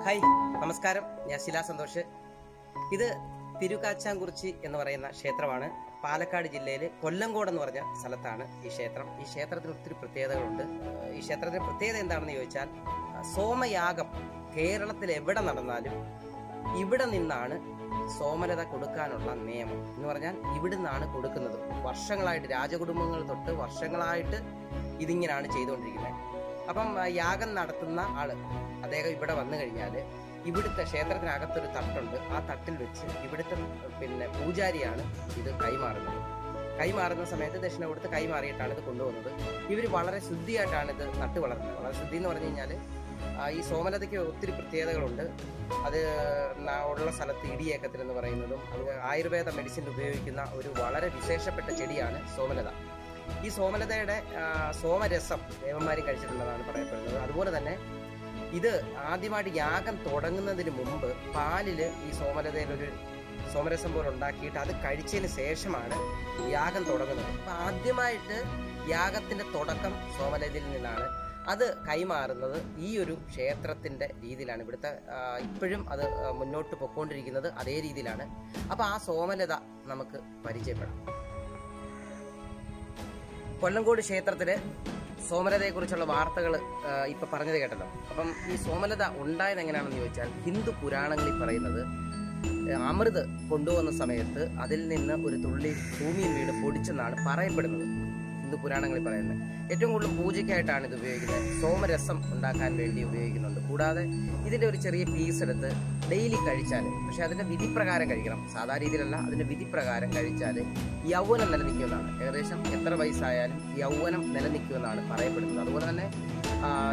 നമസ്കാരം. ഞാൻ ശിലാ സന്തോഷ്. ഇത് തിരുക്കാച്ചാംകുറിച്ചി എന്ന് പറയുന്ന ക്ഷേത്രമാണ്. പാലക്കാട് ജില്ലയിൽ കൊല്ലങ്കോട് എന്ന് പറഞ്ഞ സ്ഥലത്താണ് ഈ ക്ഷേത്രം. ഈ ക്ഷേത്രത്തിന് ഒത്തിരി പ്രത്യേകതകളുണ്ട്. ഈ ക്ഷേത്രത്തിന്റെ പ്രത്യേകത എന്താണെന്ന് ചോദിച്ചാൽ സോമയാഗം കേരളത്തിൽ എവിടെ നടന്നാലും ഇവിടെ നിന്നാണ് സോമലത കൊടുക്കാനുള്ള നിയമം. എന്ന് പറഞ്ഞാൽ ഇവിടുന്നാണ് കൊടുക്കുന്നത്. വർഷങ്ങളായിട്ട് രാജകുടുംബങ്ങൾ തൊട്ട് വർഷങ്ങളായിട്ട് ഇതിങ്ങനെയാണ് ചെയ്തുകൊണ്ടിരിക്കുന്നത്. അപ്പം യാഗം നടത്തുന്ന ആൾ അദ്ദേഹം ഇവിടെ വന്നു കഴിഞ്ഞാൽ ഇവിടുത്തെ ക്ഷേത്രത്തിനകത്തൊരു തട്ടുണ്ട്. ആ തട്ടിൽ വെച്ച് ഇവിടുത്തെ പിന്നെ പൂജാരിയാണ് ഇത് കൈമാറുന്നത്. കൈമാറുന്ന സമയത്ത് ദക്ഷിണ കൊടുത്ത് കൈമാറിയിട്ടാണ് ഇത് കൊണ്ടുപോകുന്നത്. ഇവർ വളരെ ശുദ്ധിയായിട്ടാണ് ഇത് നട്ടു വളർത്തുന്നത്. വളരെ ശുദ്ധി എന്ന് പറഞ്ഞു കഴിഞ്ഞാൽ ഈ സോമലതയ്ക്ക് ഒത്തിരി പ്രത്യേകതകളുണ്ട്. അത് ഉള്ള സ്ഥലത്ത് ഇടിയേക്കത്തിൽ എന്ന് പറയുന്നതും അത് ആയുർവേദ മെഡിസിൻ ഉപയോഗിക്കുന്ന ഒരു വളരെ വിശേഷപ്പെട്ട ചെടിയാണ് സോമലത. ഈ സോമലതയുടെ സോമരസം ദേവന്മാരും കഴിച്ചിട്ടുള്ളതാണ് പറയപ്പെടുന്നത്. അതുപോലെ തന്നെ ഇത് ആദ്യമായിട്ട് യാഗം തുടങ്ങുന്നതിന് മുമ്പ് പാലിൽ ഈ സോമലതയിൽ ഒരു സോമരസം പോലെ ഉണ്ടാക്കിയിട്ട് അത് കഴിച്ചതിന് ശേഷമാണ് യാഗം തുടങ്ങുന്നത്. അപ്പം ആദ്യമായിട്ട് യാഗത്തിന്റെ തുടക്കം സോമലതയിൽ നിന്നാണ്. അത് കൈമാറുന്നത് ഈ ഒരു ക്ഷേത്രത്തിന്റെ രീതിയിലാണ്. ഇവിടുത്തെ ഇപ്പോഴും അത് മുന്നോട്ട് പൊക്കോണ്ടിരിക്കുന്നത് അതേ രീതിയിലാണ്. അപ്പോൾ ആ സോമലത നമുക്ക് പരിചയപ്പെടാം. കൊല്ലങ്കോട് ക്ഷേത്രത്തിൽ സോമലതയെ കുറിച്ചുള്ള വാർത്തകൾ ഇപ്പൊ പറഞ്ഞത് കേട്ടല്ലോ. അപ്പം ഈ സോമലത ഉണ്ടായത് എങ്ങനെയാണെന്ന് ചോദിച്ചാൽ ഹിന്ദു പുരാണങ്ങളിൽ പറയുന്നത് അമൃത് കൊണ്ടുവന്ന സമയത്ത് അതിൽ നിന്ന് ഒരു തുള്ളി ഭൂമിയിൽ വീണ് പൊടിച്ചെന്നാണ് പറയപ്പെടുന്നത്. ഹിന്ദു പുരാണങ്ങളിൽ പറയുന്നത്? ഏറ്റവും കൂടുതൽ പൂജയ്ക്കായിട്ടാണ് ഇത് ഉപയോഗിക്കുന്നത്. സോമരസം ഉണ്ടാക്കാൻ വേണ്ടി ഉപയോഗിക്കുന്നുണ്ട്. കൂടാതെ ഇതിന്റെ ഒരു ചെറിയ പീസ് എടുത്ത് ഡെയിലി കഴിച്ചാൽ പക്ഷേ അതിന്റെ വിധിപ്രകാരം കഴിക്കണം. സാധാരണ രീതിയിലല്ല അതിന്റെ വിധിപ്രകാരം കഴിച്ചാൽ യൗവനം നിലനിൽക്കുമെന്നാണ് ഏകദേശം എത്ര വയസ്സായാലും യൗവനം നിലനിൽക്കുമെന്നാണ് പറയപ്പെടുന്നത്. അതുപോലെ തന്നെ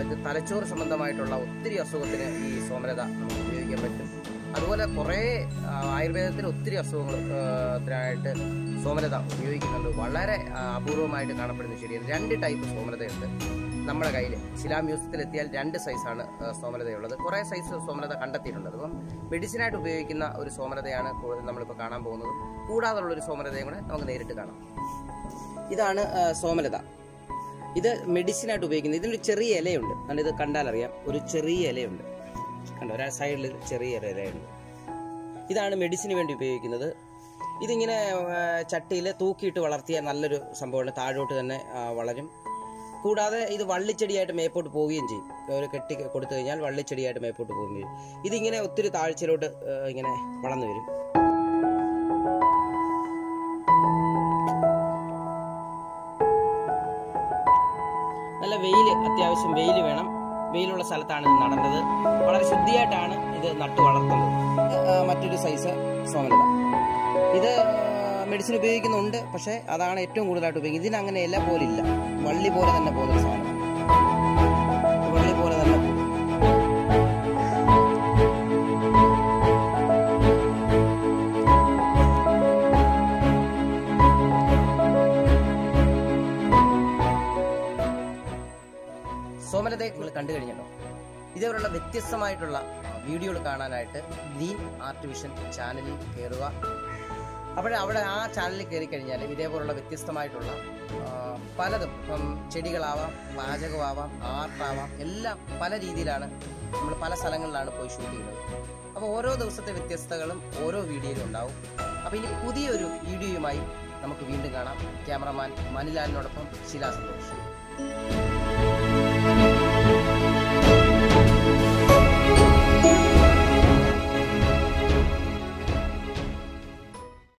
ഇത് തലച്ചോറ് സംബന്ധമായിട്ടുള്ള ഒത്തിരി അസുഖത്തിന് ഈ സോമരത നമുക്ക് ഉപയോഗിക്കാൻ പറ്റും. അതുപോലെ കുറേ ആയുർവേദത്തിൽ ഒത്തിരി അസുഖങ്ങൾ ത്തിനായിട്ട് സോമലത ഉപയോഗിക്കുന്നുണ്ട്. വളരെ അപൂർവമായിട്ട് കാണപ്പെടുന്ന ശരിയാണ് രണ്ട് ടൈപ്പ് സോമലതയുണ്ട് നമ്മുടെ കയ്യിൽ. ശിലാ മ്യൂസിയത്തിൽ എത്തിയാൽ രണ്ട് സൈസാണ് സോമലതയുള്ളത് കുറേ സൈസ് സോമലത കണ്ടെത്തിയിട്ടുണ്ട്. അപ്പം മെഡിസിനായിട്ട് ഉപയോഗിക്കുന്ന ഒരു സോമലതയാണ് നമ്മളിപ്പോൾ കാണാൻ പോകുന്നത്. കൂടാതെയുള്ളൊരു സോമലതയും കൂടെ നമുക്ക് നേരിട്ട് കാണാം. ഇതാണ് സോമലത ഇത് മെഡിസിനായിട്ട് ഉപയോഗിക്കുന്നത്. ഇതിനൊരു ചെറിയ ഇലയുണ്ട്. കാരണം ഇത് കണ്ടാലറിയാം. ഒരു ചെറിയ ഇലയുണ്ട്. കണ്ടോ ഒരു സൈഡിൽ ചെറിയ ഇലയുണ്ട് ഇതാണ് മെഡിസിന് വേണ്ടി ഉപയോഗിക്കുന്നത്. ഇതിങ്ങനെ ചട്ടിയിൽ തൂക്കിയിട്ട് വളർത്തിയ നല്ലൊരു സംഭവമാണ്. താഴോട്ട് തന്നെ വളരും. കൂടാതെ ഇത് വള്ളിച്ചെടിയായിട്ട് മേപ്പോട്ട് പോവുകയും ചെയ്യും. ഒരു കെട്ടി കൊടുത്തു കഴിഞ്ഞാൽ വള്ളിച്ചെടിയായിട്ട് മേപ്പോട്ട് പോവുകയും ചെയ്യും. ഇതിങ്ങനെ ഒത്തിരി താഴ്ചയിലോട്ട് ഇങ്ങനെ വളർന്നു വരും. നല്ല വെയിൽ അത്യാവശ്യം വെയിൽ വേണം. വെയിലുള്ള സ്ഥലത്താണ് ഇത് നടന്നത്. വളരെ ശുദ്ധിയായിട്ടാണ് ഇത് നട്ടു വളർത്തുന്നത്. മറ്റൊരു സൈസ് സോമലത. ഇത് മെഡിസിൻ ഉപയോഗിക്കുന്നുണ്ട് പക്ഷേ അതാണ് ഏറ്റവും കൂടുതലായിട്ട് ഉപയോഗിക്കുന്നത്. ഇതിനങ്ങനെ പോലില്ല. വള്ളി പോലെ തന്നെ പോകുന്ന സാധനം. വള്ളി പോലെ തന്നെ സോമലതയെ നിങ്ങൾ കണ്ടു കഴിഞ്ഞല്ലോ. ഇതേപോലുള്ള വ്യത്യസ്തമായിട്ടുള്ള വീഡിയോകൾ കാണാനായിട്ട് ഗ്രീൻ ആർട്ട് വിഷൻ ചാനലിൽ കയറുക അപ്പോൾ അവിടെ ആ ചാനലിൽ കയറി കഴിഞ്ഞാൽ ഇതേപോലുള്ള വ്യത്യസ്തമായിട്ടുള്ള പലതും ഇപ്പം ചെടികളാവാം പാചകമാവാം ആർട്ടാവാം എല്ലാം പല രീതിയിലാണ് നമ്മൾ പല സ്ഥലങ്ങളിലാണ് പോയി ഷൂട്ട് ചെയ്യുന്നത്. അപ്പോൾ ഓരോ ദിവസത്തെ വ്യത്യസ്തകളും ഓരോ വീഡിയോയിലും ഉണ്ടാവും. അപ്പോൾ ഇനി പുതിയൊരു വീഡിയോയുമായി നമുക്ക് വീണ്ടും കാണാം. ക്യാമറമാൻ മനിലാലിനോടൊപ്പം ശിലാ Thank you.